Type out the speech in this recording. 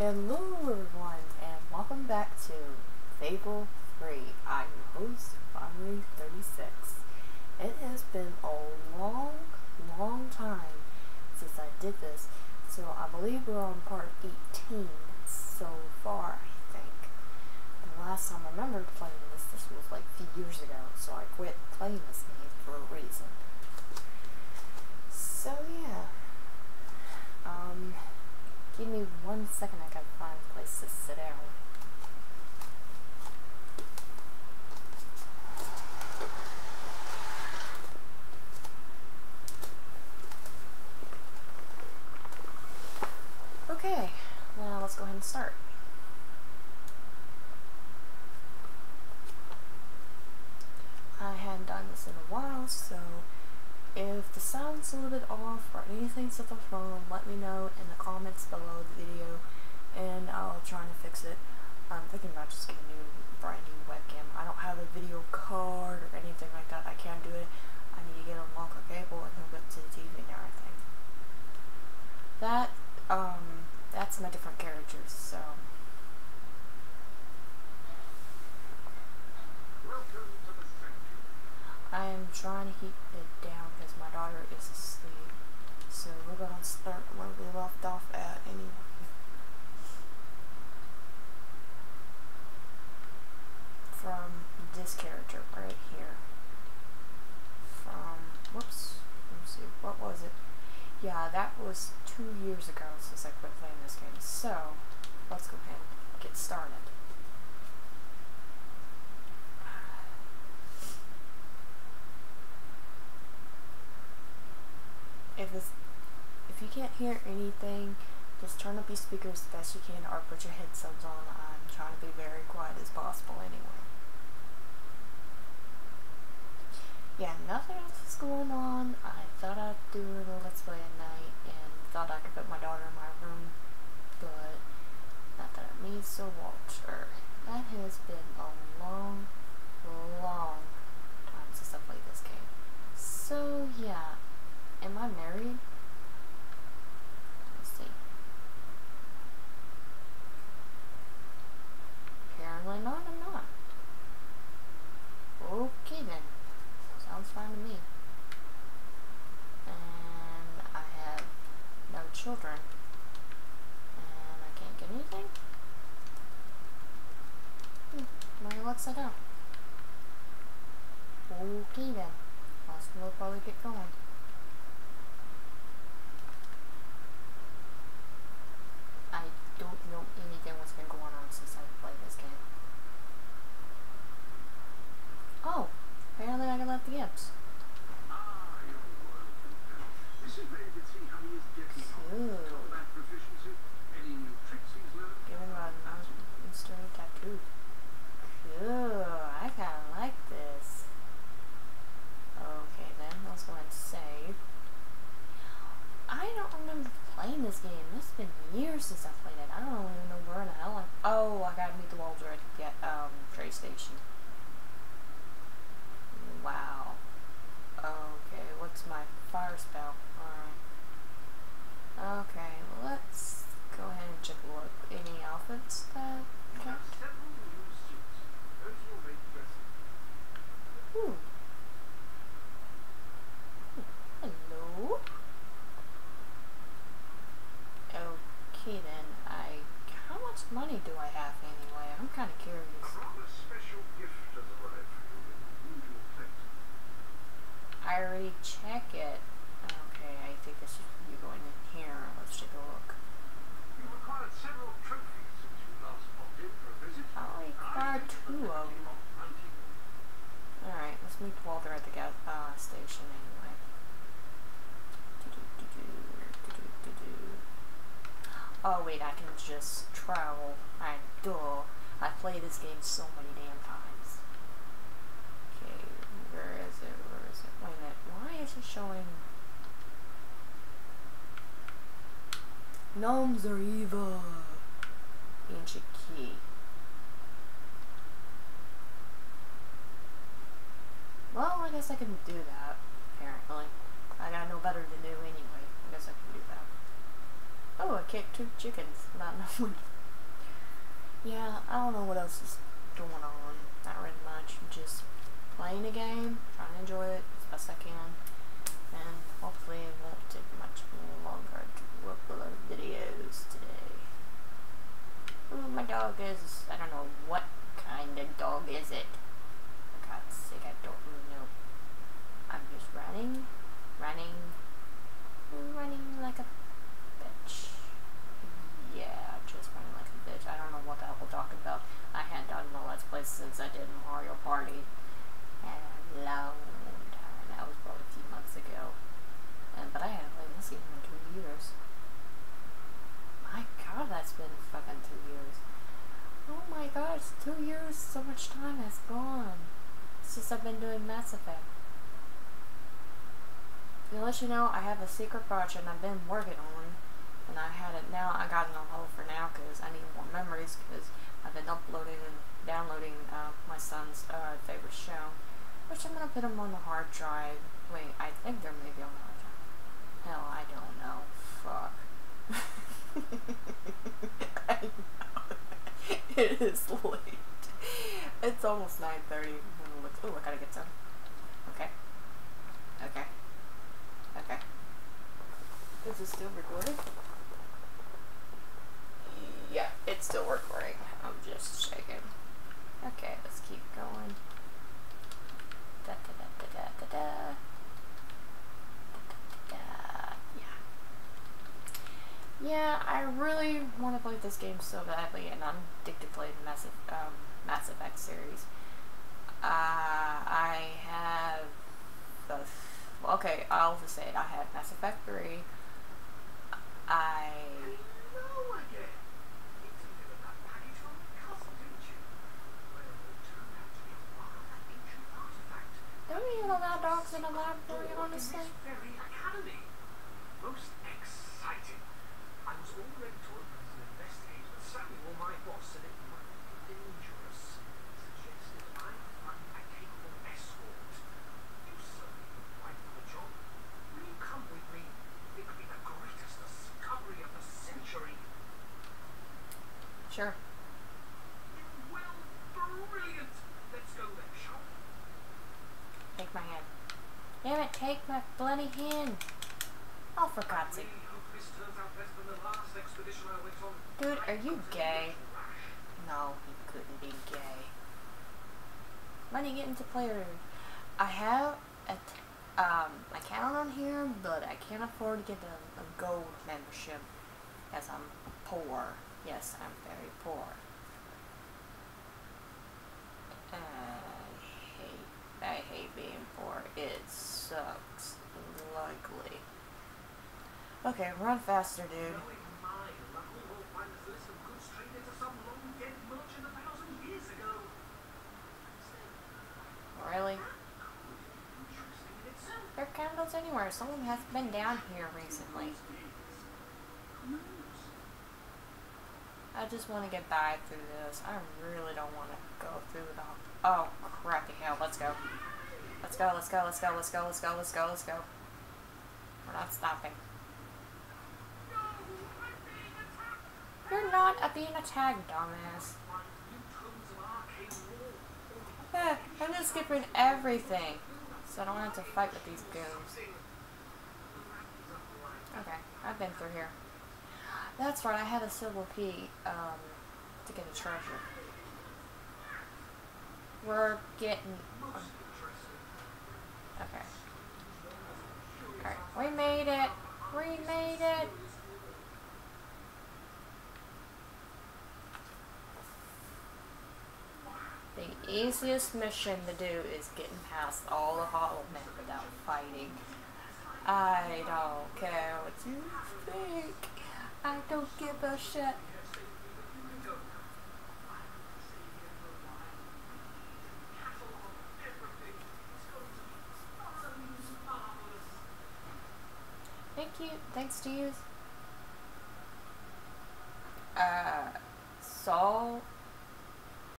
Hello everyone and welcome back to Fable 3. I'm your host, Bonry36. It has been a long, long time since I did this, so I believe we're on part 18 so far, I think. The last time I remember playing this, this was like a few years ago, so I quit playing this game for a reason. So yeah. Um, give me one second, I gotta find a place to sit down. Okay, now let's go ahead and start. I hadn't done this in a while, so if the sound's a little bit off or anything's off wrong, let me know in the comments below the video and I'll try to fix it. Um, I'm thinking about just getting a new, brand new webcam. I don't have a video card or anything like that. I can't do it. I need to get a longer cable and hook up to the TV and everything. That, um, that's my different characters, so. Welcome to the sanctuary. I am trying to keep it down because my daughter is asleep. So we're gonna start where we left off at anyway. From this character right here. From whoops. Let me see, what was it? Yeah, that was two years ago since I quit playing this game. So let's go ahead and get started. if it's if you can't hear anything, just turn up your speakers the best you can or put your headphones on. I'm trying to be very quiet as possible anyway. Yeah, nothing else is going on. I thought I'd do a little let's play at night thought I could put my daughter in my room, but not that it needs to watch her. That has been a long, long time since I played this game. So yeah. Am I married? Let's see. Apparently not, I'm not. Okay then. Sounds fine to me. And I have no children. And I can't get anything? Hmm, my luck's set out. Okay then. Let's we'll probably get going. I don't know anything what's been going on since I played this game. Oh, apparently I can let the imps. Ah, you're welcome. This is where you can see how he is getting on. Cool. Combat proficiency, any new tricks he's learned. Give him a nice mystery tattoo. Cool, I kinda like this. Okay then, let's go ahead and save. I don't remember playing this game. It's been years since I played it. I don't even know where the hell I. Oh, I gotta meet the Walter at the get um train station. Wow. Okay, what's my fire spell? Alright. Okay, well, let's go ahead and check a look. Any outfits that You have several new suits. Those will make dressing. Ooh. Hello. Okay then, I how much money do I have anyway? I'm kind of A curious. rather special gift has arrived for you in the usual place. I already check it. Okay, I think this should be going in here. Let's take a look. You've acquired several trophies since you last popped in for a visit. I only acquired two of them. Hunting. Alright, let's meet Walter at the gas uh, station anyway. Do-do-do-do, do-do-do-do. Oh wait, I can just travel. I duh. I play this game so many damn times. Okay, where is it? Where is it? Wait a minute. Why is it showing? Gnomes are evil. Ancient key. Well, I guess I can do that, apparently. I got no better to do anyway. I guess I can do that. Oh, I kicked two chickens, not enough one yeah, I don't know what else is going on. Not really much. I'm just playing a game, trying to enjoy it as best I can, and hopefully it won't take much longer to upload videos today. Ooh, my dog is, I don't know what kind of dog is it. For God's sake, I don't know. I'm just running, running, running like a bitch. Yeah, just running like a bitch. I don't know what the hell we're talking about. I hadn't done the Let's Play since I did Mario Party. And a long time. That was probably a few months ago. And, but I haven't played this game in two years. My god, that's been fucking two years. Oh my god, two years. So much time has gone. Since I've been doing Mass Effect. To let you know, I have a secret project I've been working on, and I had it now. I got it on hold for now because I need more memories because I've been uploading and downloading uh, my son's uh, favorite show, which I'm gonna put them on the hard drive. Wait, I think they're maybe on the hard drive. Hell, I don't know. Fuck. I know. It is late. It's almost 9.30. Oh, I gotta get some. Okay. Okay. Okay. Is it still recording? Yeah, it's still recording. I'm just checking. Okay, let's keep going. Da da da da da da da. Da, da, da, Yeah. I really want to play this game so badly, and I'm addicted to playing Mass, um, Mass Effect series. Uh, I have the well, okay. I'll just say it. I have Mass Effect three. I don't even allow dogs in a laboratory, honestly. Sure. Take my hand. Damn it! Take my bloody hand. Oh, for God's sake. Dude, are you gay? No, he couldn't be gay. Money get into player. I have a um account on here, but I can't afford to get a, a gold membership as I'm poor. Yes, I'm very poor. I hate, I hate being poor. It sucks. Likely. Okay, run faster, dude. Really? There are candles anywhere. Someone has been down here recently. I just want to get by through this. I really don't want to go through all. Oh, crappy hell. Let's go. Let's go, let's go, let's go, let's go, let's go, let's go, let's go. We're not stopping. No, I'm being attacked. You're not a being attacked, dumbass. Yeah, I'm just skipping everything. So I don't have to fight with these goons. Okay, I've been through here. That's right, I had a silver key, um, to get a treasure. We're getting... Okay. Alright, we made it! We made it! The easiest mission to do is getting past all the hollow men without fighting. I don't care what you think. I don't give a shit. Thank you. Thanks to you. Uh, Saul